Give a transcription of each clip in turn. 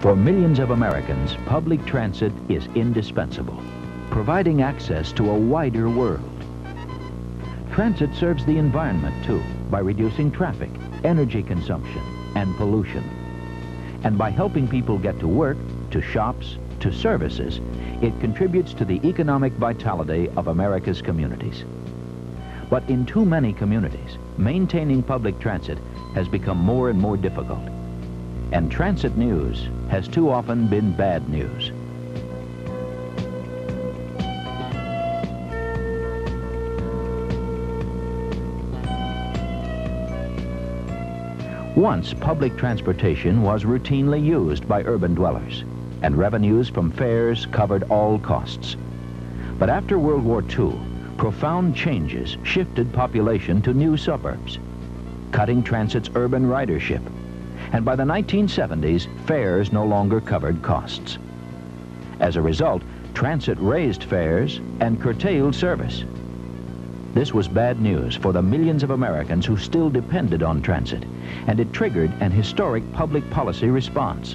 For millions of Americans, public transit is indispensable, providing access to a wider world. Transit serves the environment, too, by reducing traffic, energy consumption, and pollution. And by helping people get to work, to shops, to services, it contributes to the economic vitality of America's communities. But in too many communities, maintaining public transit has become more and more difficult. And transit news has too often been bad news. Once, public transportation was routinely used by urban dwellers, and revenues from fares covered all costs. But after World War II, profound changes shifted population to new suburbs, cutting transit's urban ridership. And by the 1970s, fares no longer covered costs. As a result, transit raised fares and curtailed service. This was bad news for the millions of Americans who still depended on transit, and it triggered an historic public policy response.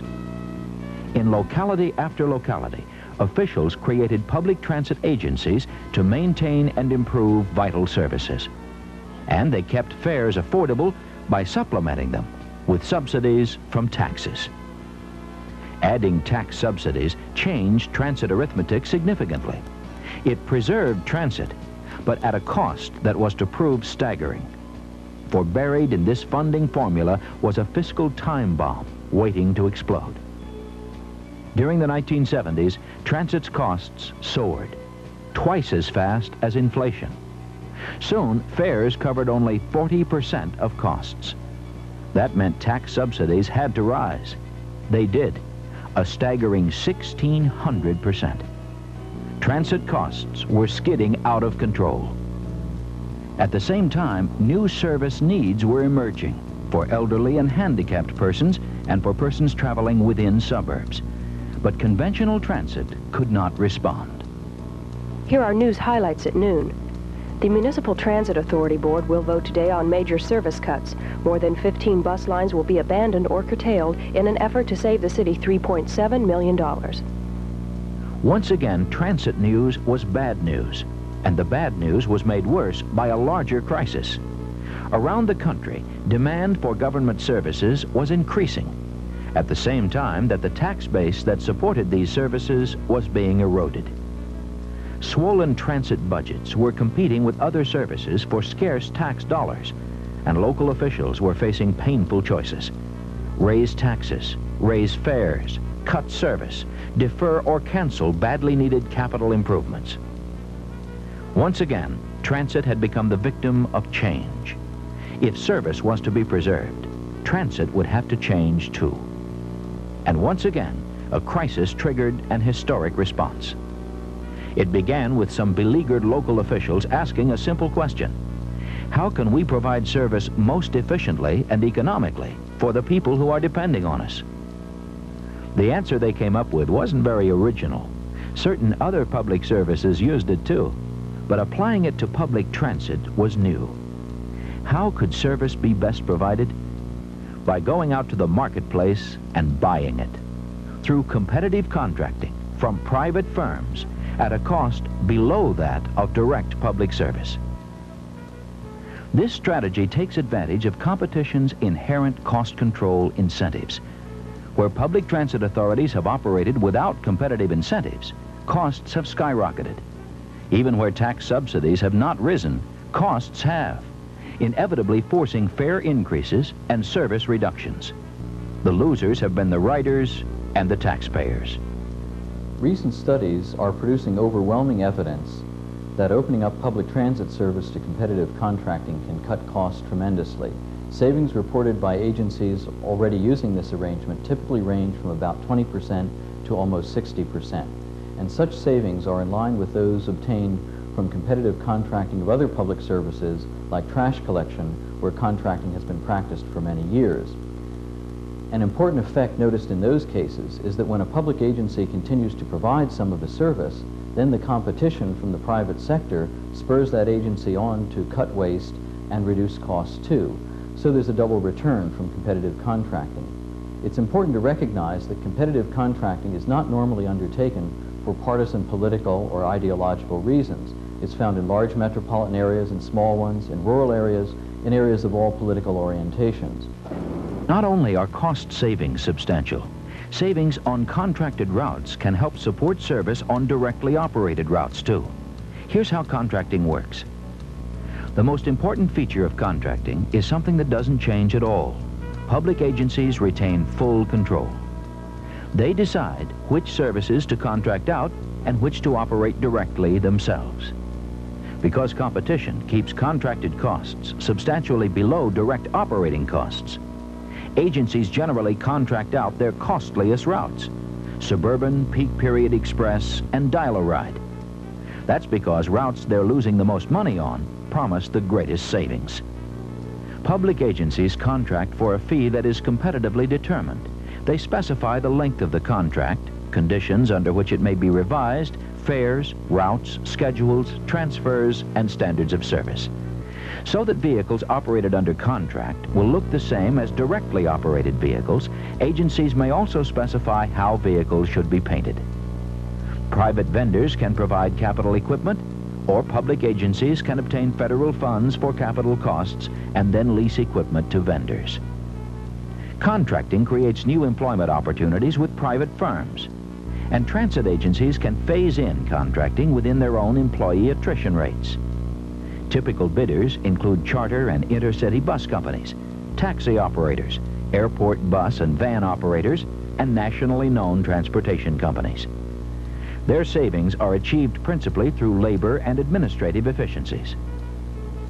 In locality after locality, officials created public transit agencies to maintain and improve vital services. And they kept fares affordable by supplementing them with subsidies from taxes. Adding tax subsidies changed transit arithmetic significantly. It preserved transit but at a cost that was to prove staggering. For buried in this funding formula was a fiscal time bomb waiting to explode. During the 1970s, transit's costs soared, twice as fast as inflation. Soon, fares covered only 40% of costs. That meant tax subsidies had to rise. They did, a staggering 1,600%. Transit costs were skidding out of control. At the same time, new service needs were emerging for elderly and handicapped persons and for persons traveling within suburbs. But conventional transit could not respond. Here are news highlights at noon. The Municipal Transit Authority Board will vote today on major service cuts. More than 15 bus lines will be abandoned or curtailed in an effort to save the city $3.7 million. Once again, transit news was bad news, and the bad news was made worse by a larger crisis. Around the country, demand for government services was increasing, at the same time that the tax base that supported these services was being eroded. Swollen transit budgets were competing with other services for scarce tax dollars, and local officials were facing painful choices. Raise taxes, raise fares, cut service, defer or cancel badly needed capital improvements. Once again, transit had become the victim of change. If service was to be preserved, transit would have to change too. And once again, a crisis triggered an historic response. It began with some beleaguered local officials asking a simple question. How can we provide service most efficiently and economically for the people who are depending on us? The answer they came up with wasn't very original. Certain other public services used it too, but applying it to public transit was new. How could service be best provided? By going out to the marketplace and buying it. Through competitive contracting from private firms at a cost below that of direct public service. This strategy takes advantage of competition's inherent cost control incentives where public transit authorities have operated without competitive incentives, costs have skyrocketed. Even where tax subsidies have not risen, costs have, inevitably forcing fare increases and service reductions. The losers have been the riders and the taxpayers. Recent studies are producing overwhelming evidence that opening up public transit service to competitive contracting can cut costs tremendously. Savings reported by agencies already using this arrangement typically range from about 20% to almost 60%. And such savings are in line with those obtained from competitive contracting of other public services like trash collection, where contracting has been practiced for many years. An important effect noticed in those cases is that when a public agency continues to provide some of the service, then the competition from the private sector spurs that agency on to cut waste and reduce costs too. So there's a double return from competitive contracting. It's important to recognize that competitive contracting is not normally undertaken for partisan political or ideological reasons. It's found in large metropolitan areas and small ones, in rural areas, in areas of all political orientations. Not only are cost savings substantial, savings on contracted routes can help support service on directly operated routes too. Here's how contracting works. The most important feature of contracting is something that doesn't change at all. Public agencies retain full control. They decide which services to contract out and which to operate directly themselves. Because competition keeps contracted costs substantially below direct operating costs, agencies generally contract out their costliest routes, Suburban, Peak Period Express, and Dial-A-Ride. That's because routes they're losing the most money on promise the greatest savings. Public agencies contract for a fee that is competitively determined. They specify the length of the contract, conditions under which it may be revised, fares, routes, schedules, transfers, and standards of service. So that vehicles operated under contract will look the same as directly operated vehicles, agencies may also specify how vehicles should be painted. Private vendors can provide capital equipment, or public agencies can obtain federal funds for capital costs and then lease equipment to vendors. Contracting creates new employment opportunities with private firms, and transit agencies can phase in contracting within their own employee attrition rates. Typical bidders include charter and intercity bus companies, taxi operators, airport bus and van operators, and nationally known transportation companies. Their savings are achieved principally through labor and administrative efficiencies.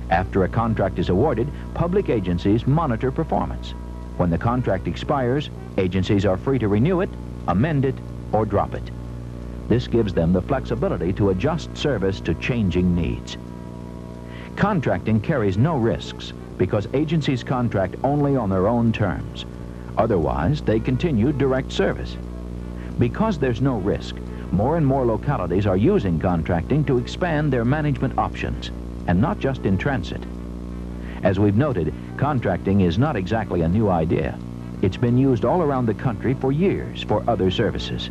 After a contract is awarded, public agencies monitor performance. When the contract expires, agencies are free to renew it, amend it, or drop it. This gives them the flexibility to adjust service to changing needs. Contracting carries no risks because agencies contract only on their own terms. Otherwise, they continue direct service. Because there's no risk, more and more localities are using contracting to expand their management options, and not just in transit. As we've noted, contracting is not exactly a new idea. It's been used all around the country for years for other services.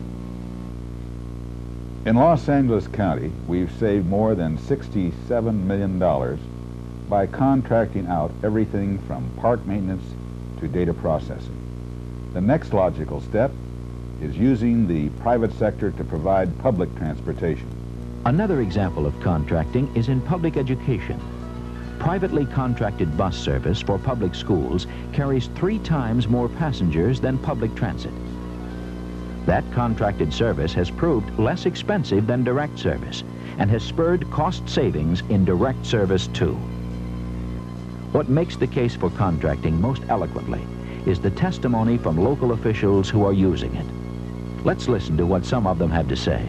In Los Angeles County, we've saved more than $67 million by contracting out everything from park maintenance to data processing. The next logical step is using the private sector to provide public transportation. Another example of contracting is in public education. Privately contracted bus service for public schools carries three times more passengers than public transit. That contracted service has proved less expensive than direct service and has spurred cost savings in direct service too. What makes the case for contracting most eloquently is the testimony from local officials who are using it. Let's listen to what some of them have to say.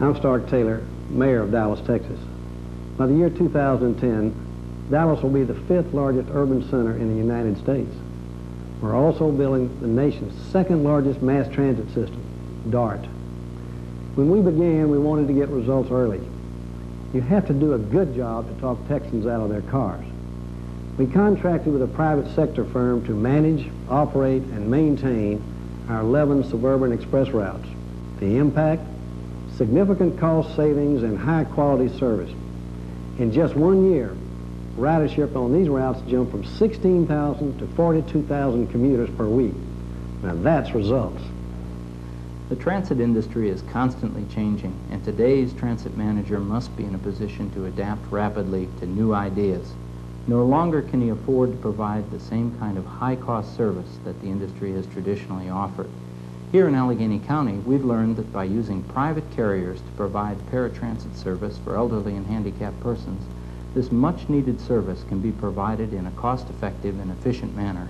I'm Starke Taylor, Mayor of Dallas, Texas. By the year 2010, Dallas will be the fifth largest urban center in the United States. We're also building the nation's second largest mass transit system, DART. When we began, we wanted to get results early. You have to do a good job to talk Texans out of their cars. We contracted with a private sector firm to manage, operate, and maintain our 11 suburban express routes. The impact? Significant cost savings and high quality service. In just one year, ridership on these routes jumped from 16,000 to 42,000 commuters per week. Now that's results. The transit industry is constantly changing, and today's transit manager must be in a position to adapt rapidly to new ideas. No longer can he afford to provide the same kind of high-cost service that the industry has traditionally offered. Here in Allegheny County, we've learned that by using private carriers to provide paratransit service for elderly and handicapped persons, this much-needed service can be provided in a cost-effective and efficient manner.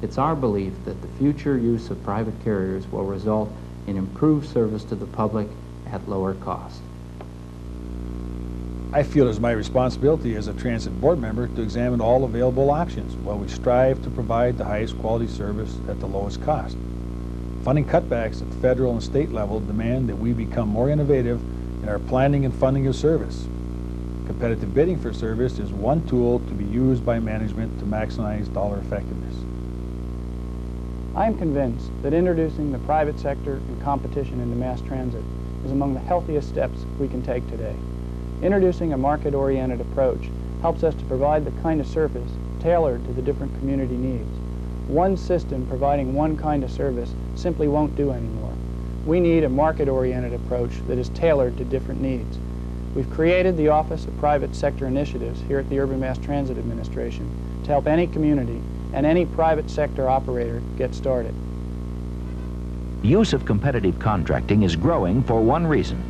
It's our belief that the future use of private carriers will result in improved service to the public at lower cost. I feel it is my responsibility as a transit board member to examine all available options while we strive to provide the highest quality service at the lowest cost. Funding cutbacks at the federal and state level demand that we become more innovative in our planning and funding of service. Competitive bidding for service is one tool to be used by management to maximize dollar effectiveness. I am convinced that introducing the private sector and competition into mass transit is among the healthiest steps we can take today. Introducing a market-oriented approach helps us to provide the kind of service tailored to the different community needs. One system providing one kind of service simply won't do anymore. We need a market-oriented approach that is tailored to different needs. We've created the Office of Private Sector Initiatives here at the Urban Mass Transit Administration to help any community and any private sector operator get started. Use of competitive contracting is growing for one reason.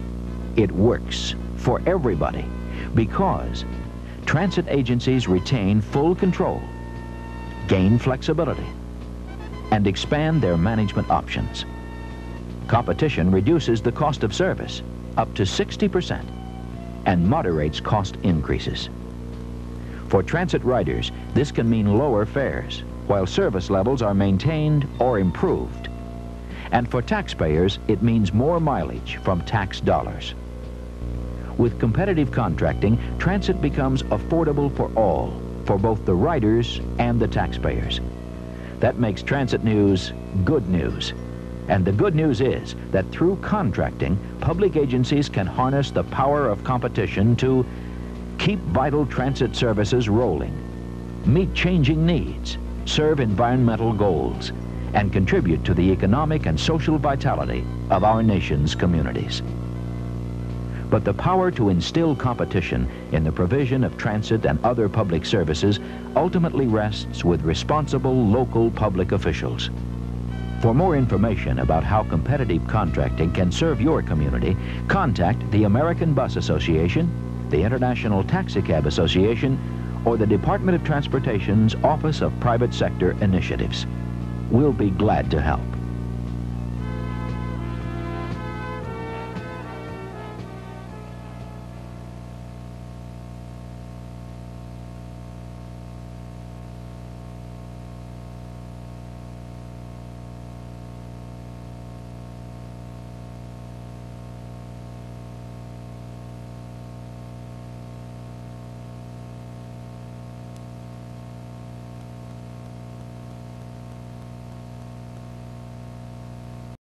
It works for everybody because transit agencies retain full control, gain flexibility, and expand their management options. Competition reduces the cost of service up to 60% and moderates cost increases. For transit riders, this can mean lower fares, while service levels are maintained or improved. And for taxpayers, it means more mileage from tax dollars. With competitive contracting, transit becomes affordable for all, for both the riders and the taxpayers. That makes transit news good news. And the good news is that through contracting, public agencies can harness the power of competition to keep vital transit services rolling, meet changing needs, serve environmental goals, and contribute to the economic and social vitality of our nation's communities. But the power to instill competition in the provision of transit and other public services ultimately rests with responsible local public officials. For more information about how competitive contracting can serve your community, contact the American Bus Association, the International Taxicab Association, or the Department of Transportation's Office of Private Sector Initiatives. We'll be glad to help.